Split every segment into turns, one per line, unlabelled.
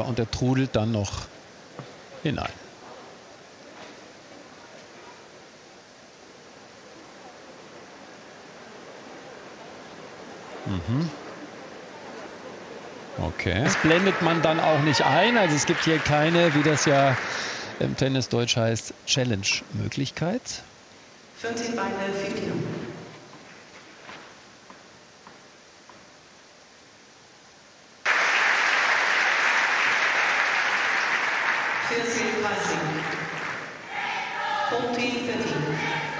Und er trudelt dann noch hinein. Mhm. Okay. Das blendet man dann auch nicht ein. Also es gibt hier keine, wie das ja im Tennis Deutsch heißt, Challenge-Möglichkeit. 14 Beine, Fierce 14 13.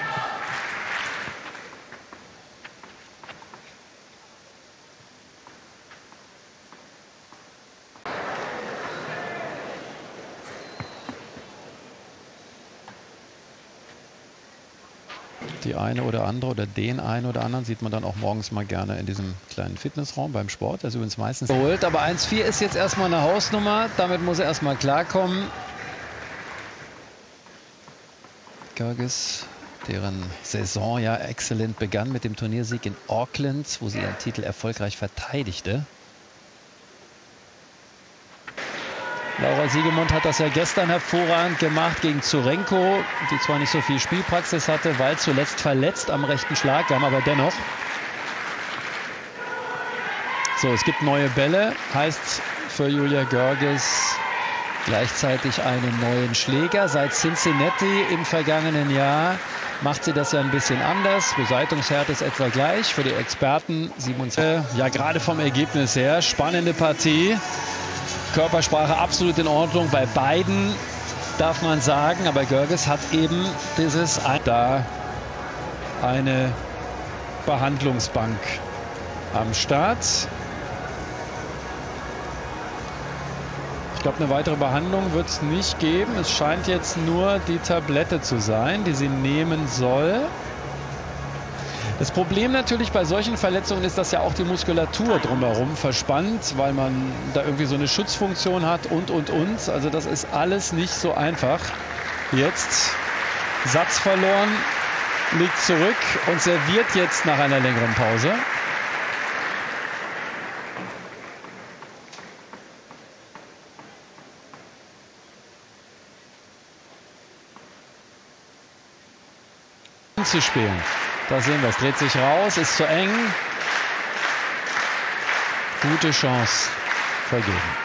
Die eine oder andere oder den einen oder anderen sieht man dann auch morgens mal gerne in diesem kleinen Fitnessraum beim Sport. Also übrigens meistens geholt. Aber 1-4 ist jetzt erstmal eine Hausnummer. Damit muss er erstmal klarkommen. Görges, deren Saison ja exzellent begann mit dem Turniersieg in Auckland, wo sie ihren Titel erfolgreich verteidigte. Laura Siegemund hat das ja gestern hervorragend gemacht gegen Zurenko, die zwar nicht so viel Spielpraxis hatte, weil zuletzt verletzt am rechten Schlaggang, aber dennoch. So, es gibt neue Bälle, heißt für Julia Görges gleichzeitig einen neuen Schläger. Seit Cincinnati im vergangenen Jahr macht sie das ja ein bisschen anders. Beseitungshärte ist etwa gleich für die Experten. 27. Ja, gerade vom Ergebnis her. Spannende Partie. Körpersprache absolut in Ordnung bei beiden, darf man sagen. Aber Görges hat eben dieses da eine Behandlungsbank am Start. Ich glaube, eine weitere Behandlung wird es nicht geben. Es scheint jetzt nur die Tablette zu sein, die sie nehmen soll. Das Problem natürlich bei solchen Verletzungen ist, dass ja auch die Muskulatur drumherum verspannt, weil man da irgendwie so eine Schutzfunktion hat und, und, und. Also das ist alles nicht so einfach. Jetzt Satz verloren, liegt zurück und serviert jetzt nach einer längeren Pause. zu spielen. Da sehen wir es. Dreht sich raus, ist zu eng. Gute Chance vergeben.